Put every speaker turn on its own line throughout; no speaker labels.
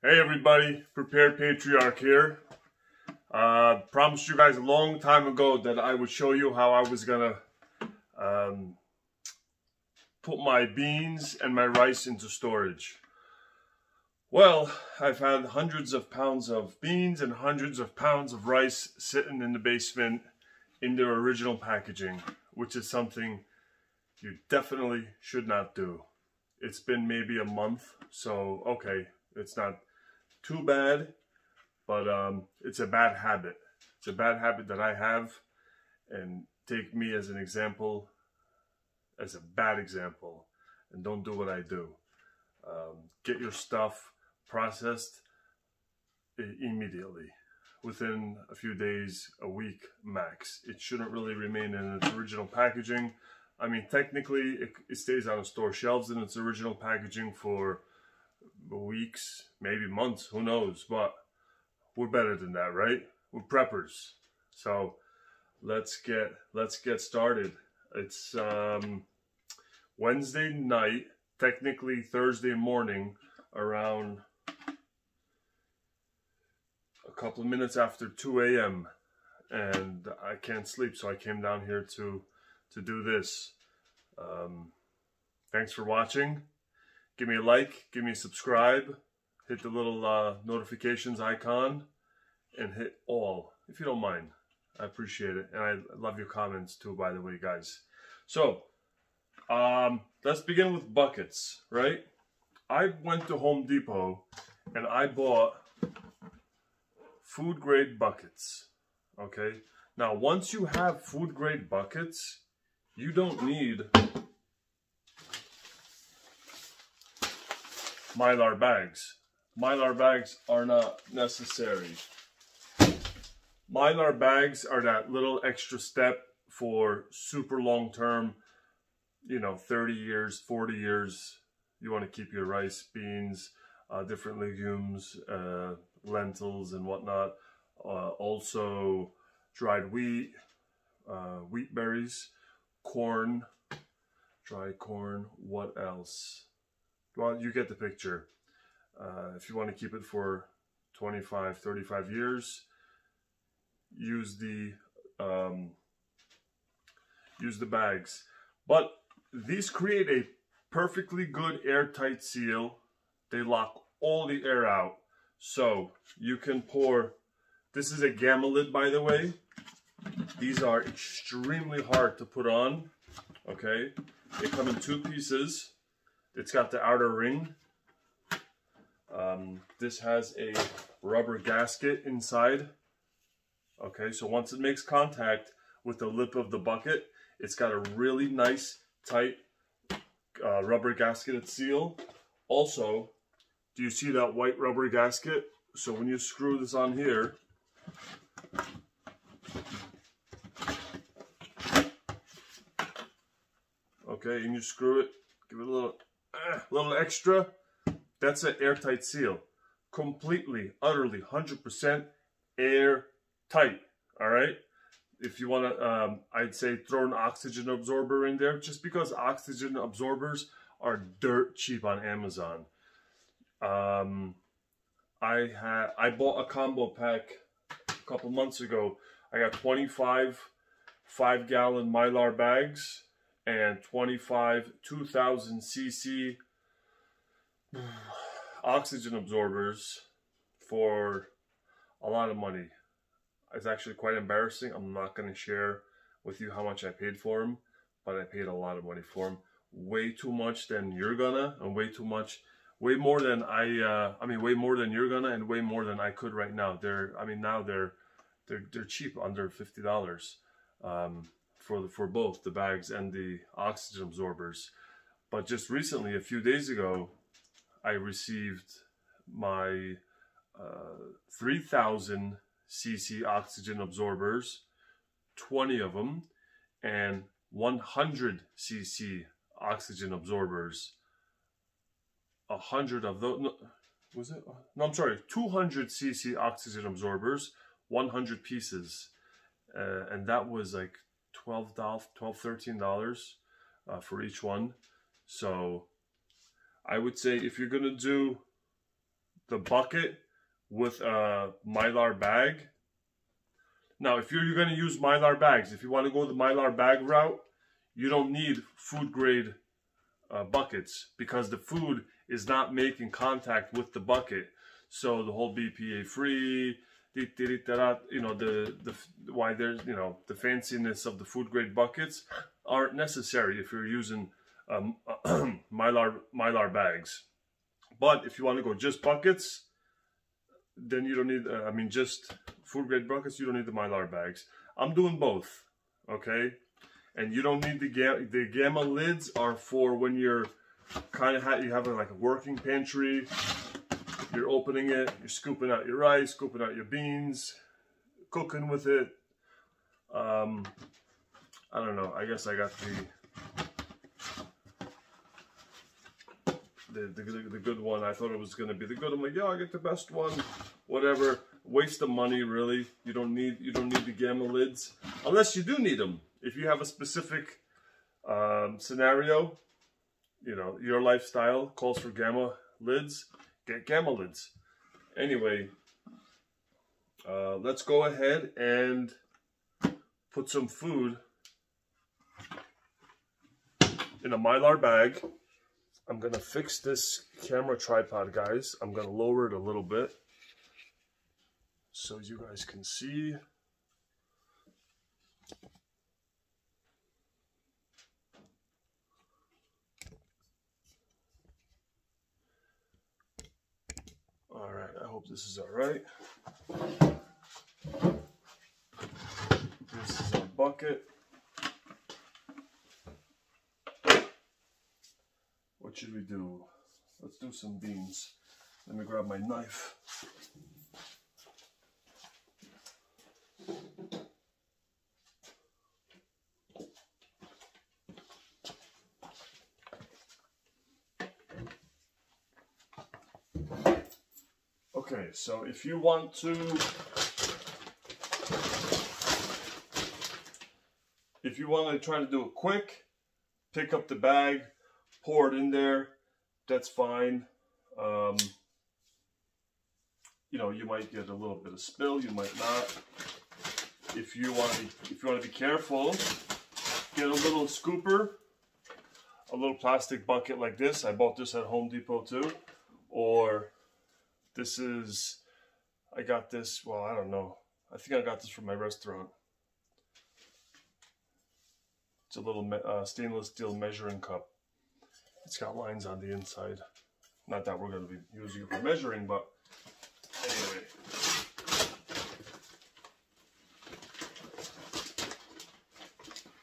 Hey everybody, Prepared Patriarch here. Uh, promised you guys a long time ago that I would show you how I was gonna um, put my beans and my rice into storage. Well, I've had hundreds of pounds of beans and hundreds of pounds of rice sitting in the basement in their original packaging, which is something you definitely should not do. It's been maybe a month, so okay, it's not too bad, but um, it's a bad habit. It's a bad habit that I have, and take me as an example, as a bad example, and don't do what I do. Um, get your stuff processed immediately within a few days, a week max. It shouldn't really remain in its original packaging. I mean, technically, it, it stays on store shelves in its original packaging for weeks, maybe months, who knows? But we're better than that, right? We're preppers. So let's get let's get started. It's um, Wednesday night, technically Thursday morning, around a couple of minutes after 2 a.m. and I can't sleep, so I came down here to to do this. Um, thanks for watching give me a like, give me a subscribe, hit the little uh, notifications icon, and hit all, if you don't mind. I appreciate it. And I love your comments too, by the way, guys. So, um, let's begin with buckets, right? I went to Home Depot and I bought food grade buckets, okay? Now, once you have food grade buckets, you don't need mylar bags. Mylar bags are not necessary. Mylar bags are that little extra step for super long term, you know, 30 years, 40 years. You want to keep your rice, beans, uh, different legumes, uh, lentils and whatnot. Uh, also dried wheat, uh, wheat berries, corn, dry corn, what else? Well, you get the picture. Uh, if you want to keep it for 25, 35 years, use the um, use the bags. But these create a perfectly good airtight seal. They lock all the air out. So you can pour, this is a gamma lid by the way. These are extremely hard to put on, okay? They come in two pieces. It's got the outer ring. Um, this has a rubber gasket inside. Okay, so once it makes contact with the lip of the bucket, it's got a really nice, tight uh, rubber gasketed seal. Also, do you see that white rubber gasket? So when you screw this on here, okay, and you screw it, give it a little little extra, that's an airtight seal. Completely, utterly, 100% airtight, all right? If you want to, um, I'd say throw an oxygen absorber in there, just because oxygen absorbers are dirt cheap on Amazon. Um, I had I bought a combo pack a couple months ago. I got 25 five gallon Mylar bags and 25 2000 cc oxygen absorbers for a lot of money. It's actually quite embarrassing. I'm not going to share with you how much I paid for them, but I paid a lot of money for them. Way too much than you're gonna, and way too much, way more than I. Uh, I mean, way more than you're gonna, and way more than I could right now. They're, I mean, now they're, they're, they're cheap, under fifty dollars. Um, for the, for both the bags and the oxygen absorbers. But just recently, a few days ago, I received my uh, 3000 cc oxygen absorbers, 20 of them, and 100 cc oxygen absorbers. A hundred of those, no, was it? No, I'm sorry, 200 cc oxygen absorbers, 100 pieces. Uh, and that was like 12 12 13 dollars uh, for each one so i would say if you're gonna do the bucket with a mylar bag. Now, if you're going to use mylar bags, if you want to go the mylar bag route, you don't need food grade uh, buckets because the food is not making contact with the bucket. So the whole BPA free, you know, the, the why there's, you know, the fanciness of the food grade buckets aren't necessary if you're using um, mylar, mylar bags. But if you want to go just buckets, then you don't need, uh, I mean, just food grade buckets, you don't need the mylar bags. I'm doing both, okay? And you don't need the, ga the gamma lids are for when you're kind of, ha you have a, like a working pantry, you're opening it, you're scooping out your rice, scooping out your beans, cooking with it. Um, I don't know, I guess I got the the, the, the, good one. I thought it was going to be the good. I'm like, yeah, I get the best one. Whatever. Waste of money, really. You don't need you don't need the gamma lids unless you do need them. If you have a specific um, scenario, you know your lifestyle calls for gamma lids. Get gamma lids. Anyway, uh, let's go ahead and put some food in a mylar bag. I'm gonna fix this camera tripod, guys. I'm gonna lower it a little bit so you guys can see. All right, I hope this is all right. This is our bucket. What should we do? Let's do some beans. Let me grab my knife. Okay, so if you want to if you want to try to do it quick, pick up the bag, pour it in there, that's fine. Um, you know, you might get a little bit of spill, you might not. If you want to, if you want to be careful, get a little scooper, a little plastic bucket like this. I bought this at Home Depot too. Or this is, I got this, well, I don't know. I think I got this from my restaurant. It's a little uh, stainless steel measuring cup. It's got lines on the inside. Not that we're going to be using it for measuring, but anyway.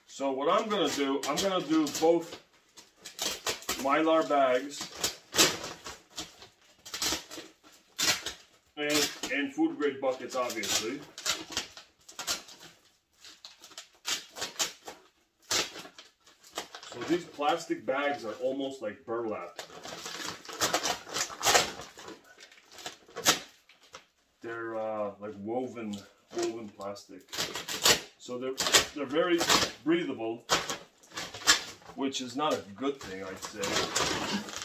So what I'm going to do, I'm going to do both Mylar bags and, food grade buckets, obviously. So these plastic bags are almost like burlap. They're uh, like woven, woven plastic. So they're, they're very breathable, which is not a good thing, I'd say.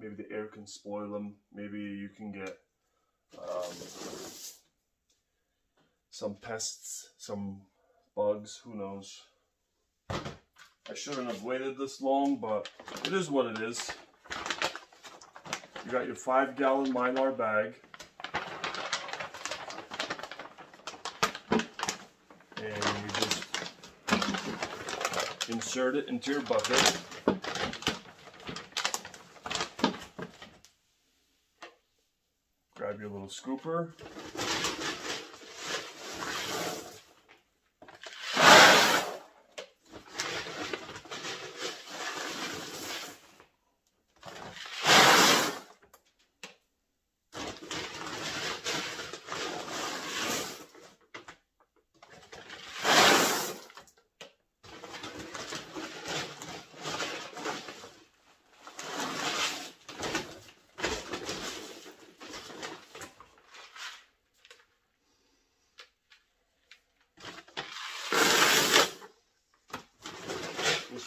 Maybe the air can spoil them. Maybe you can get um, some pests, some bugs, who knows. I shouldn't have waited this long, but it is what it is. You got your five gallon Mylar bag. And you just insert it into your bucket. Grab your little scooper.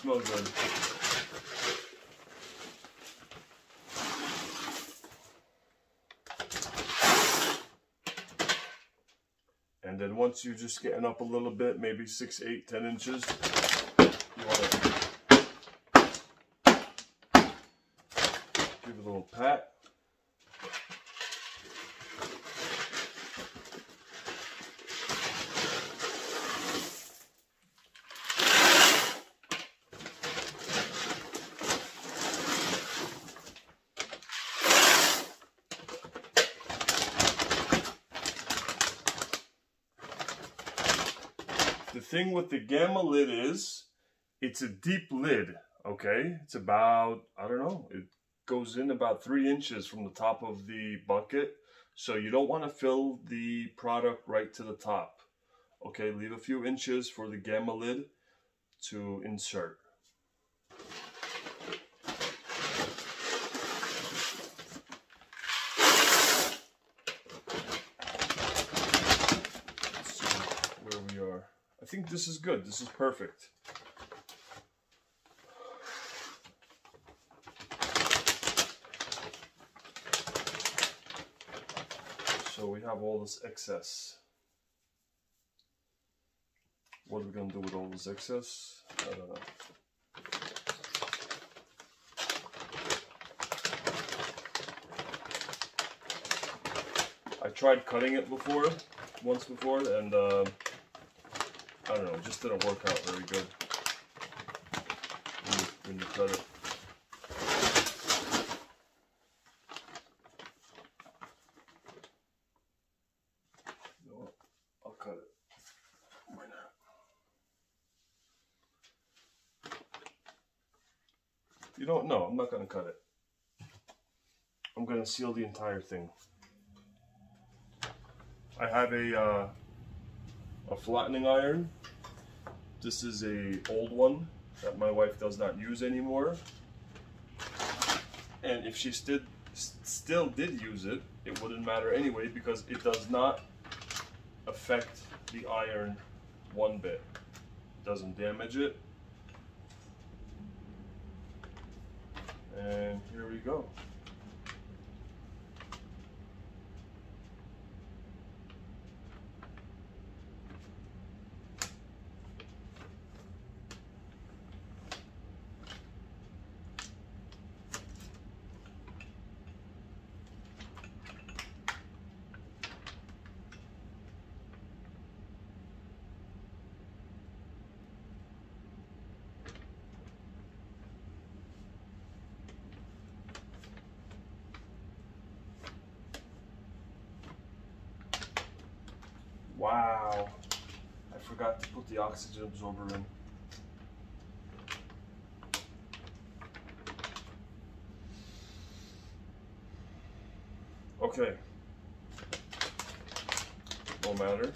smell good. And then once you're just getting up a little bit, maybe six, eight, ten inches, you want to give it a little pat. Thing with the Gamma lid is, it's a deep lid, okay? It's about, I don't know, it goes in about three inches from the top of the bucket. So you don't want to fill the product right to the top. Okay, leave a few inches for the Gamma lid to insert. I think this is good. This is perfect. So we have all this excess. What are we going to do with all this excess? I don't know. I tried cutting it before, once before, and uh, I don't know, just didn't work out very good when you, cut it. You don't know, I'm not gonna cut it. I'm gonna seal the entire thing. I have a uh, a flattening iron. This is a old one that my wife does not use anymore. And if she still still did use it, it wouldn't matter anyway because it does not affect the iron one bit. It doesn't damage it. And here we go. Wow. I forgot to put the oxygen absorber in. Okay. No matter.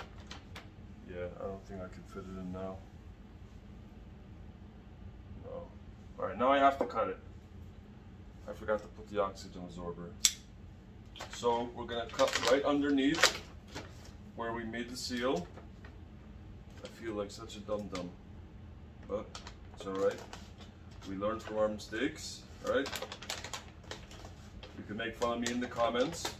Yeah, I don't think I can fit it in now. No. Alright, now I have to cut it. I forgot to put the oxygen absorber. So we're gonna cut right underneath where we made the seal. Feel like such a dum-dum, but it's alright. We learn from our mistakes, alright? You can make fun of me in the comments.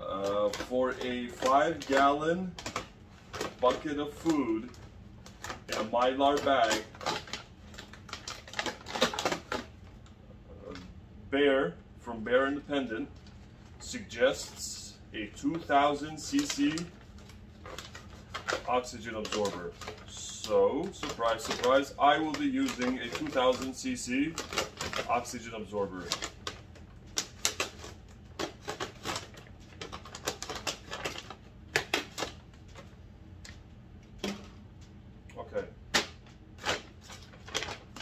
Uh, for a five gallon bucket of food in a Mylar bag, Bear from Bear Independent suggests a 2000 cc oxygen absorber. So, surprise, surprise, I will be using a 2000 cc oxygen absorber. Okay.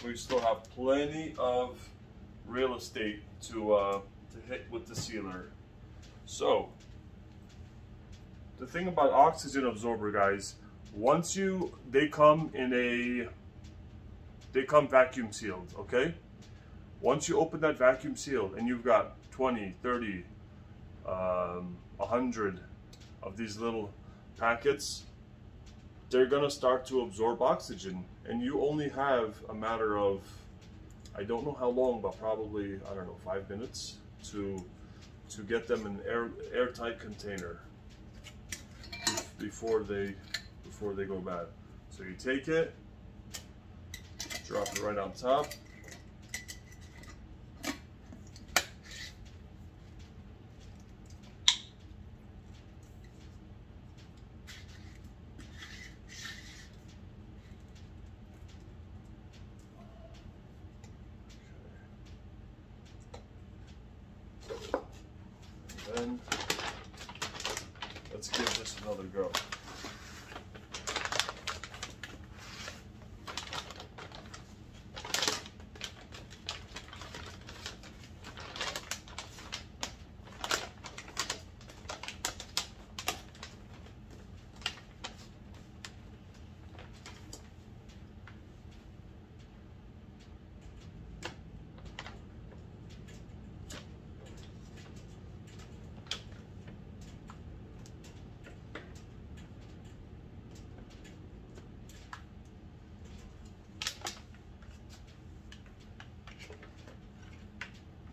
We still have plenty of real estate to, uh, to hit with the sealer. So, the thing about oxygen absorber, guys, once you, they come in a, they come vacuum sealed, okay? Once you open that vacuum seal and you've got 20, 30, um, 100 of these little packets, they're gonna start to absorb oxygen and you only have a matter of, I don't know how long, but probably, I don't know, five minutes to to get them in air airtight container before they before they go bad. So you take it, drop it right on top. then let's give this another go.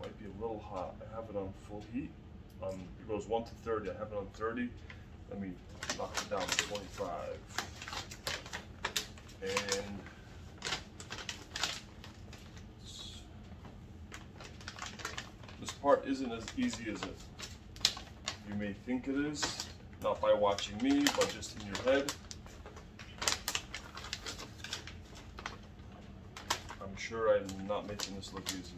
might be a hot. I have it on full heat. Um, it goes 1 to 30. I have it on 30. Let me knock it down to 25. And this part isn't as easy as it you may think it is. Not by watching me, but just in your head. I'm sure I'm not making this look easy.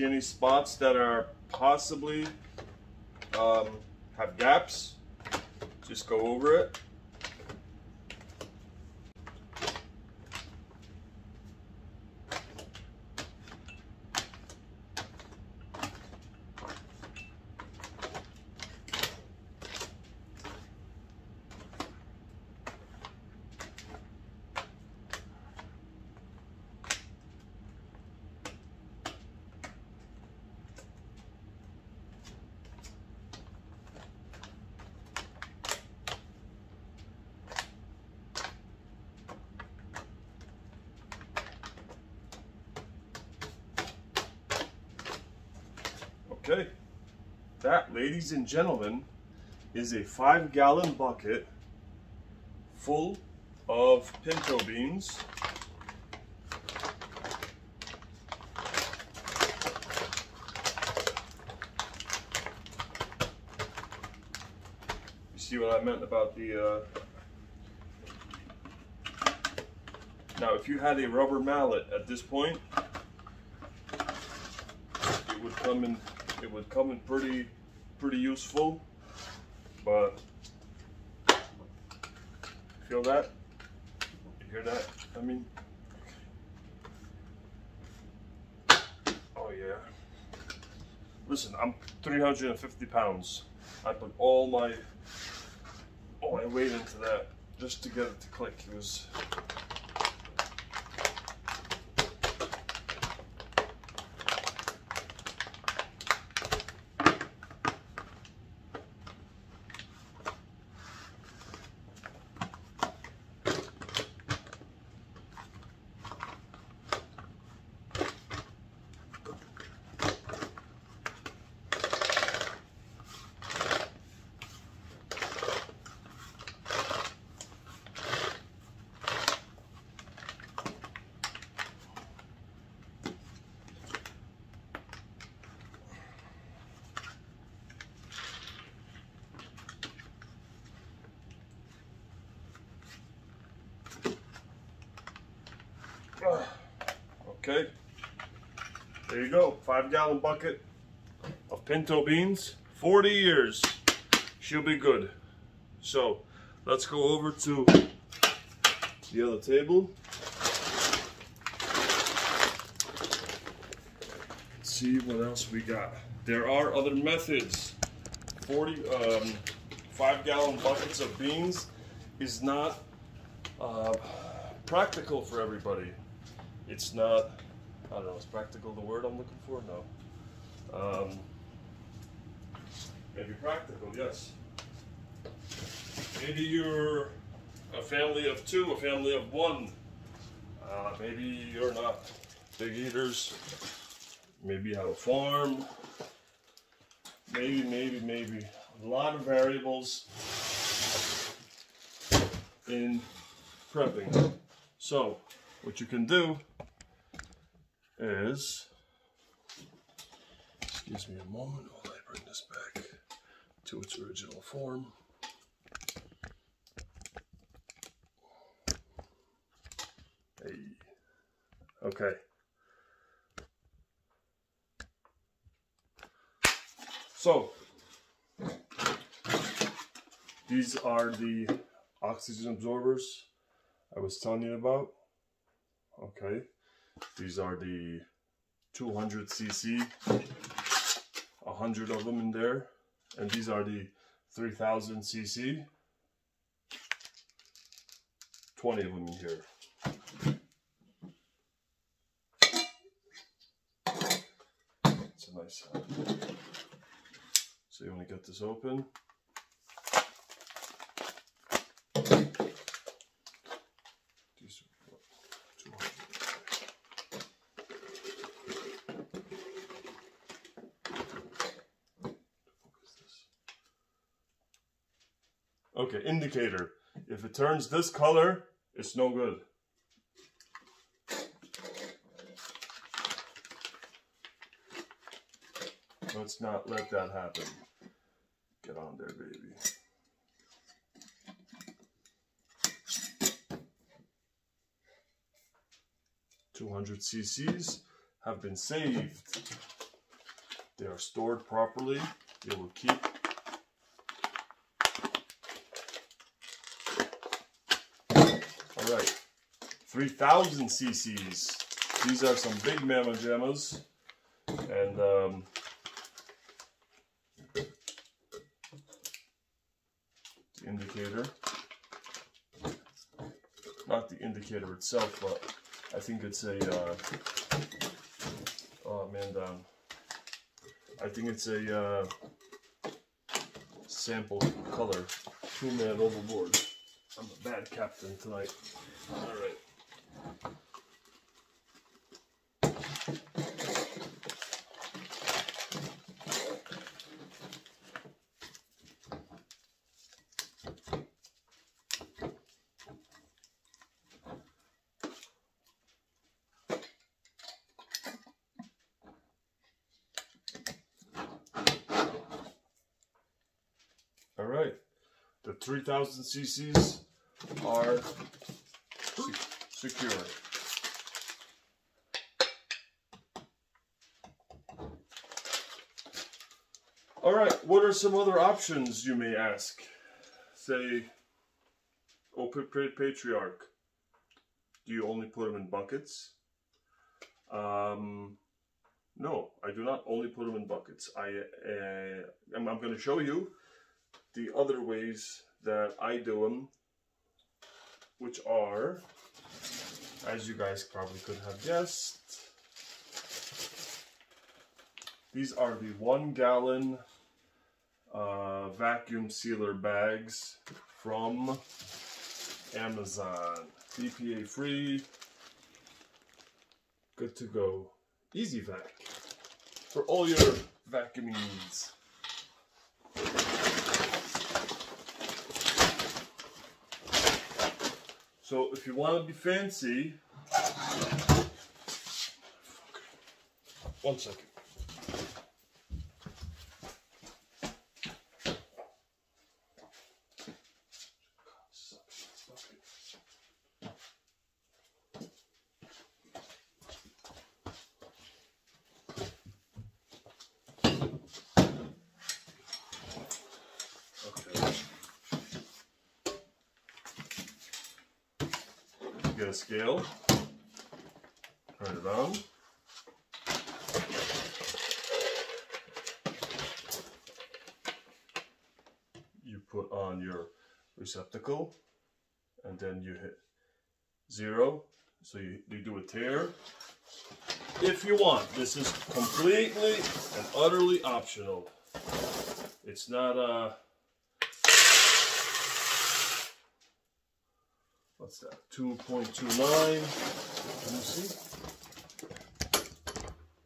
See any spots that are possibly um, have gaps, just go over it. Okay, that, ladies and gentlemen, is a five gallon bucket full of pinto beans. You see what I meant about the, uh... now if you had a rubber mallet at this point, it would come in it would come in pretty pretty useful but feel that? You hear that I mean? Oh yeah. Listen I'm 350 pounds. I put all my all my weight into that just to get it to click. It was Okay, there you go, five gallon bucket of pinto beans, 40 years, she'll be good. So let's go over to the other table. Let's see what else we got. There are other methods. 40, um, five gallon buckets of beans is not uh, practical for everybody. It's not, I don't know, is practical the word I'm looking for? No. Um, maybe practical, yes. Maybe you're a family of two, a family of one. Uh, maybe you're not big eaters. Maybe you have a farm. Maybe, maybe, maybe. A lot of variables in prepping. So, what you can do is, excuse me a moment while I bring this back to its original form. Hey. Okay. So, these are the oxygen absorbers I was telling you about. Okay, these are the 200 cc, 100 of them in there, and these are the 3000 cc, 20 of them in here. It's a nice sound. So you want to get this open. These are what, 200. Focus this. Okay, indicator. If it turns this color, it's no good. Let's not let that happen. Get on there, baby. Two hundred cc's have been saved. They are stored properly. They will keep. 3,000 cc's. These are some big mamma jammas. And um, the indicator. Not the indicator itself, but I think it's a, uh, oh man down. I think it's a uh, sample color. Two man overboard. I'm a bad captain tonight. All right. All right. The 3000 cc's are secure. All right. What are some other options you may ask? Say, oh, pa- pa- patriarch. Do you only put them in buckets? Um, no, I do not only put them in buckets. I uh, I'm, I'm going to show you the other ways that I do them, which are, as you guys probably could have guessed, these are the one gallon uh, vacuum sealer bags from Amazon. BPA free, good to go. Easy vac for all your vacuuming needs. So if you want to be fancy, one second. Okay. get a scale. Turn it on. You put on your receptacle and then you hit zero. So you, you do a tare if you want. This is completely and utterly optional. It's not a what's that? 2.29. Let me see.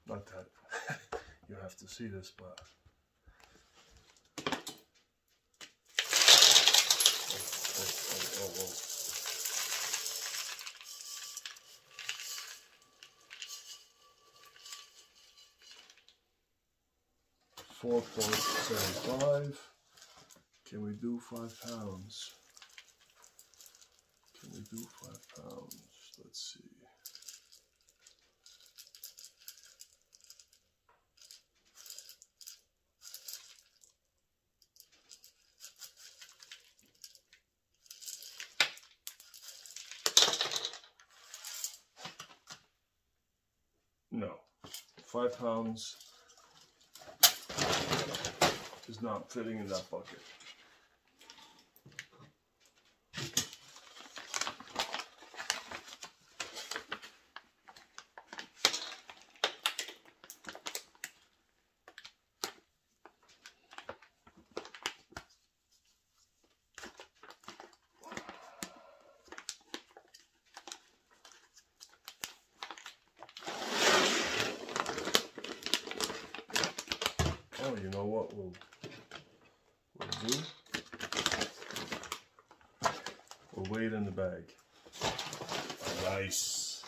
Not that. you have to see this, but. Oh, oh, oh, 4.75. Can we do five pounds? We do five pounds? Let's see. No, five pounds is not fitting in that bucket. Oh, you know what we'll, we'll do? We'll weigh it in the bag. Nice.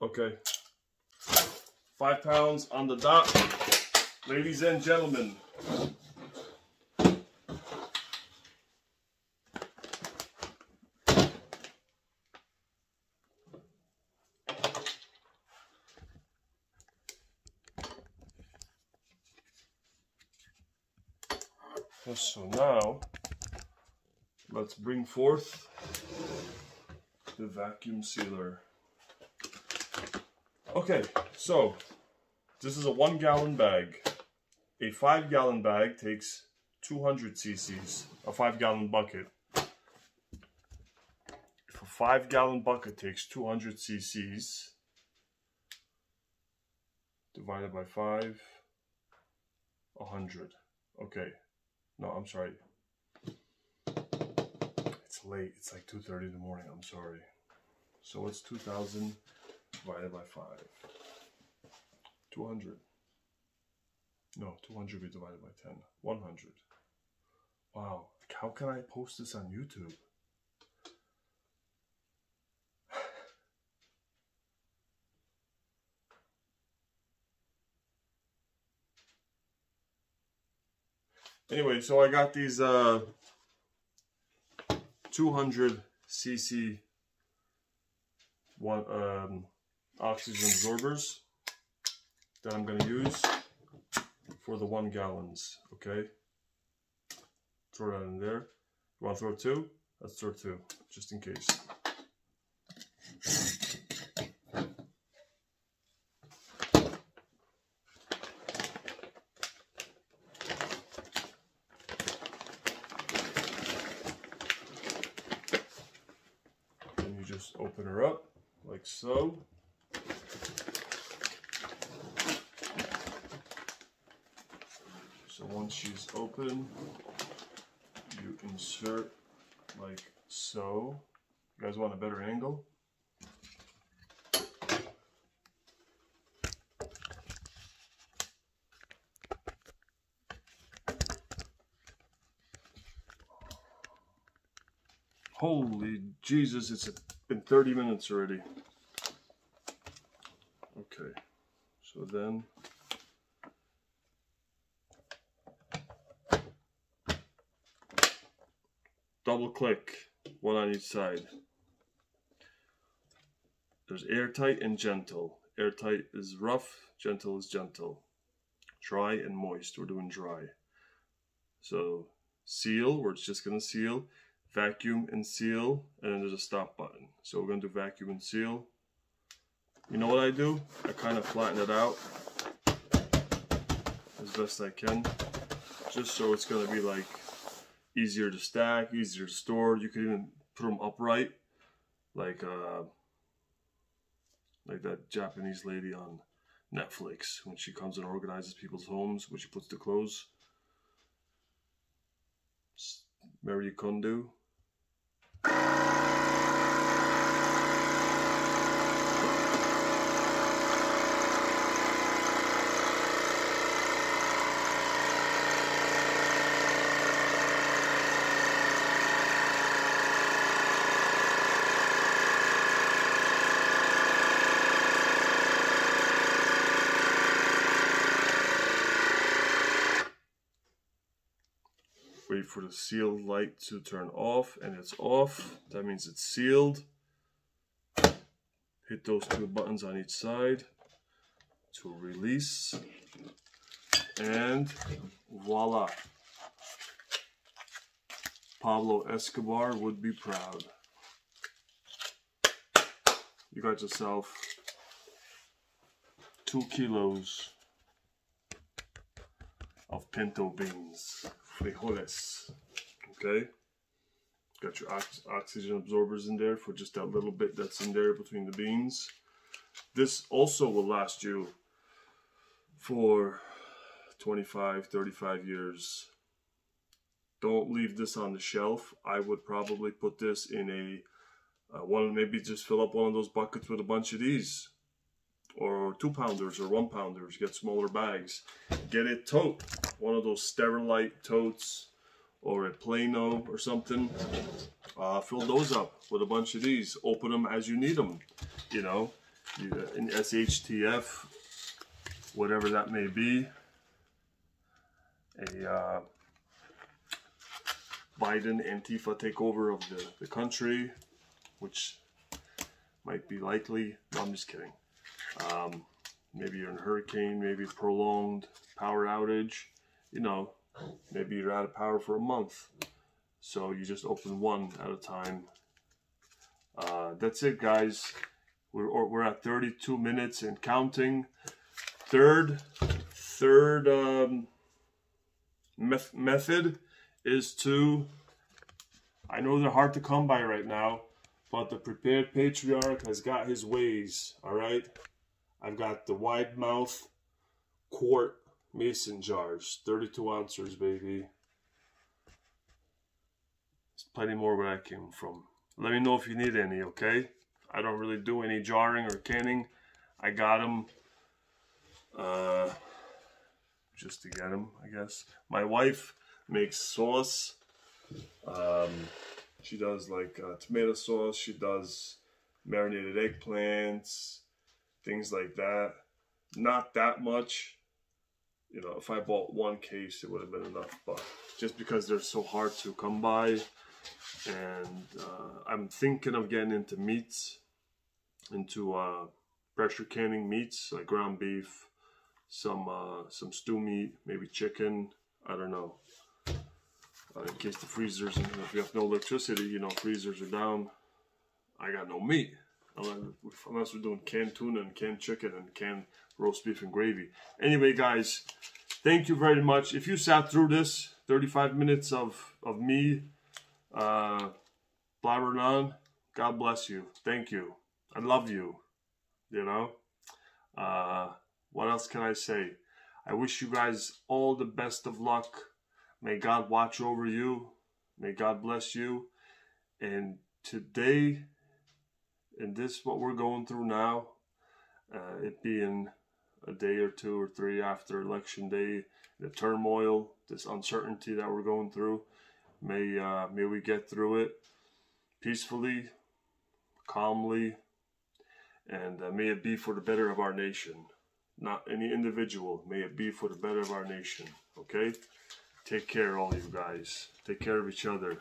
Okay. Five pounds on the dot. Ladies and gentlemen, So now, let's bring forth the vacuum sealer. Okay, so this is a one gallon bag. A five gallon bag takes 200 cc's, a five gallon bucket. If a five gallon bucket takes 200 cc's, divided by five, 100. Okay, no, I'm sorry. It's late. It's like 2.30 in the morning. I'm sorry. So it's 2,000 divided by 5. 200. No, 200 be divided by 10. 100. Wow. How can I post this on YouTube? Anyway, so I got these uh, 200 cc one um, oxygen absorbers that I'm going to use for the one gallons. Okay, throw that in there. You want to throw two? Let's throw two, just in case. just open her up like so. So once she's open, you insert like so. You guys want a better angle? Holy Jesus, it's been 30 minutes already. Okay, so then double click, one on each side. There's airtight and gentle. Airtight is rough, gentle is gentle. Dry and moist, we're doing dry. So seal, we're just gonna seal, vacuum and seal, and then there's a stop button. So we're gonna do vacuum and seal. You know what I do? I kind of flatten it out as best I can, just so it's gonna be like easier to stack, easier to store. You can even put them upright, like uh, like that Japanese lady on Netflix when she comes and organizes people's homes, when she puts the clothes. Marie Kondo. Wait for the seal light to turn off and it's off. That means it's sealed. Hit those two buttons on each side to release. And voila. Pablo Escobar would be proud. You got yourself two kilos of pinto beans frijoles. Okay? Got your ox oxygen absorbers in there for just that little bit that's in there between the beans. This also will last you for 25, 35 years. Don't leave this on the shelf. I would probably put this in a uh, one, maybe just fill up one of those buckets with a bunch of these or two pounders or one pounders. Get smaller bags. Get a tote one of those Sterilite totes or a Plano or something. Uh, fill those up with a bunch of these. Open them as you need them. You know, in SHTF, whatever that may be. A uh, Biden Antifa takeover of the, the country, which might be likely. No, I'm just kidding. Um, maybe you're in a hurricane, maybe prolonged power outage you know, maybe you're out of power for a month. So you just open one at a time. Uh, that's it, guys. We're, we're at 32 minutes and counting. Third, third um, method is to, I know they're hard to come by right now, but the prepared patriarch has got his ways, all right? I've got the wide mouth quart mason jars, 32 ounces, baby. There's plenty more where I came from. Let me know if you need any, okay? I don't really do any jarring or canning. I got them uh, just to get them, I guess. My wife makes sauce. Um, she does like uh, tomato sauce. She does marinated eggplants, things like that. Not that much you know, if I bought one case, it would have been enough. But just because they're so hard to come by, and uh, I'm thinking of getting into meats, into uh, pressure canning meats like ground beef, some uh, some stew meat, maybe chicken. I don't know. Uh, in case the freezers, if you have no electricity, you know, freezers are down. I got no meat unless we're doing canned tuna and canned chicken and canned roast beef and gravy. Anyway, guys, thank you very much. If you sat through this 35 minutes of, of me uh, blabbering on, God bless you. Thank you. I love you. You know? Uh, what else can I say? I wish you guys all the best of luck. May God watch over you. May God bless you. And today, in this, what we're going through now, uh, it being a day or two or three after election day, the turmoil, this uncertainty that we're going through. May uh, may we get through it peacefully, calmly, and uh, may it be for the better of our nation, not any individual. May it be for the better of our nation. Okay, take care, all you guys. Take care of each other.